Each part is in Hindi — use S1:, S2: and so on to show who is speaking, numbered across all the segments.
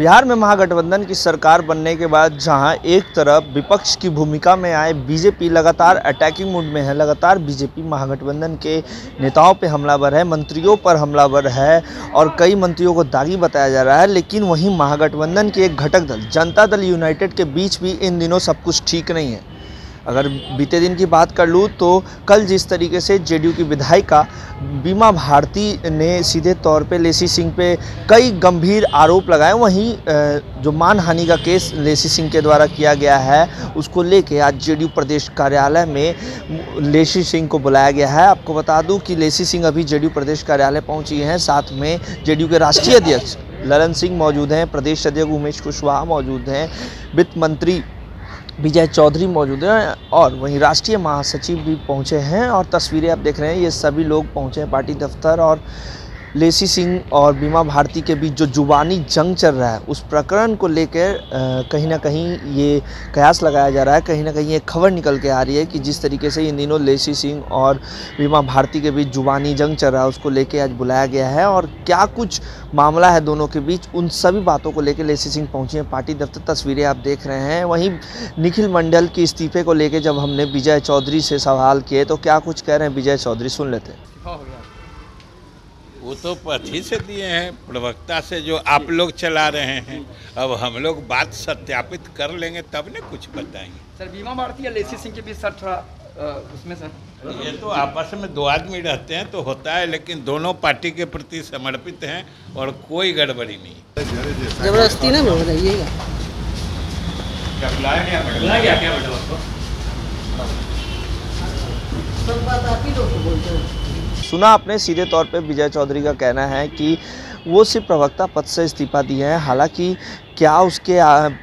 S1: बिहार में महागठबंधन की सरकार बनने के बाद जहाँ एक तरफ़ विपक्ष की भूमिका में आए, बीजेपी लगातार अटैकिंग मूड में है। लगातार बीजेपी महागठबंधन के नेताओं पर हमलावर है, मंत्रियों पर हमलावर है और कई मंत्रियों को दागी बताया जा रहा है, लेकिन वहीं महागठबंधन के एक घटक दल, जनता दल यूनाइटेड के बीच भी इन दिनों सब कुछ ठीक नहीं है। अगर बीते दिन की बात कर लूँ तो कल जिस तरीके से जेडीयू की विधायिका बीमा भारती ने सीधे तौर पे लेसी सिंह पे कई गंभीर आरोप लगाए, वहीं जो मानहानि का केस लेसी सिंह के द्वारा किया गया है, उसको लेके आज जेडीयू प्रदेश कार्यालय में लेसी सिंह को बुलाया गया है। आपको बता दूँ कि लेसी सिंह अभी जेडीयू प्रदेश कार्यालय पहुँची हैं, साथ में जेडीयू के राष्ट्रीय अध्यक्ष ललन सिंह मौजूद हैं, प्रदेश अध्यक्ष उमेश कुशवाहा मौजूद हैं, वित्त मंत्री विजय चौधरी मौजूद हैं और वहीं राष्ट्रीय महासचिव भी पहुँचे हैं और तस्वीरें आप देख रहे हैं, ये सभी लोग पहुँचे हैं पार्टी दफ्तर और लेसी सिंह और बीमा भारती के बीच जो जुबानी जंग चल रहा है, उस प्रकरण को लेकर कहीं ना कहीं ये कयास लगाया जा रहा है। कहीं ना कहीं ये खबर निकल के आ रही है कि जिस तरीके से इन दिनों लेसी सिंह और बीमा भारती के बीच जुबानी जंग चल रहा है, उसको लेकर आज बुलाया गया है और क्या कुछ मामला है दोनों के बीच, उन सभी बातों को लेकर लेसी सिंह पहुँचे हैं। पार्टी दफ्तर तस्वीरें आप देख रहे हैं। वहीं निखिल मंडल के इस्तीफे को लेकर जब हमने विजय चौधरी से सवाल किए तो क्या कुछ कह रहे हैं? विजय चौधरी सुन लेते हैं।
S2: वो तो पथी से दिए हैं प्रवक्ता से जो आप लोग चला रहे हैं। अब हम लोग बात सत्यापित कर लेंगे तब ने कुछ बताएँगे।
S3: सर बीमा भारती या लेसी सिंह के बीच सर थोड़ा उसमें सर।
S2: ये तो आपस में दो आदमी रहते हैं तो होता है लेकिन दोनों पार्टी के प्रति समर्पित हैं और कोई गड़बड़ी नहीं।
S4: ज़बरदस्ती ना बोल रहिएगा
S3: क्या? बुलाया गया बुलाया गया क्या आपको
S4: सब बात आप ही लोग बोलते हैं।
S1: सुना आपने सीधे तौर पे विजय चौधरी का कहना है कि वो सिर्फ़ प्रवक्ता पद से इस्तीफा दिए हैं। हालाँकि क्या उसके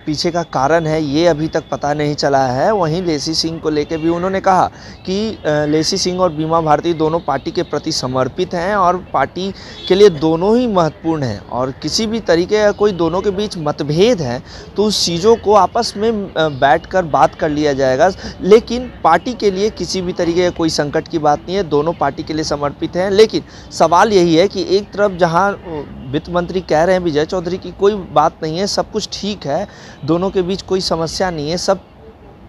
S1: पीछे का कारण है, ये अभी तक पता नहीं चला है। वहीं लेसी सिंह को लेकर भी उन्होंने कहा कि लेसी सिंह और बीमा भारती दोनों पार्टी के प्रति समर्पित हैं और पार्टी के लिए दोनों ही महत्वपूर्ण हैं और किसी भी तरीके का कोई दोनों के बीच मतभेद है तो उस चीज़ों को आपस में बैठकर बात कर लिया जाएगा। लेकिन पार्टी के लिए किसी भी तरीके का कोई संकट की बात नहीं है, दोनों पार्टी के लिए समर्पित हैं। लेकिन सवाल यही है कि एक तरफ़ जहाँ वित्त मंत्री कह रहे हैं विजय चौधरी की, कोई बात नहीं है, सब कुछ ठीक है, दोनों के बीच कोई समस्या नहीं है, सब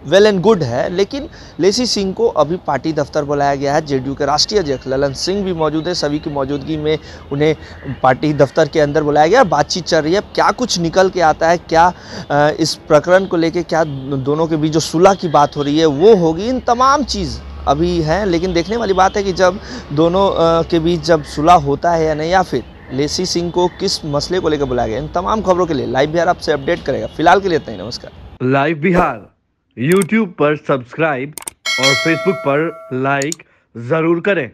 S1: वेल एंड गुड है, लेकिन लेसी सिंह को अभी पार्टी दफ्तर बुलाया गया है, जेडीयू के राष्ट्रीय अध्यक्ष ललन सिंह भी मौजूद है, सभी की मौजूदगी में उन्हें पार्टी दफ्तर के अंदर बुलाया गया, बातचीत चल रही है क्या कुछ निकल के आता है, क्या इस प्रकरण को लेकर क्या दोनों के बीच जो सुलह की बात हो रही है, वो होगी, इन तमाम चीज़ अभी हैं, लेकिन देखने वाली बात है कि जब दोनों के बीच जब सुलह होता है या नहीं, या फिर लेसी सिंह को किस मसले को लेकर बुलाया गया? इन तमाम खबरों के लिए लाइव बिहार आपसे अपडेट करेगा। फ़िलहाल के लिए इतना ही, नमस्कार।
S5: लाइव बिहार यूट्यूब पर सब्सक्राइब और फेसबुक पर लाइक ज़रूर करें।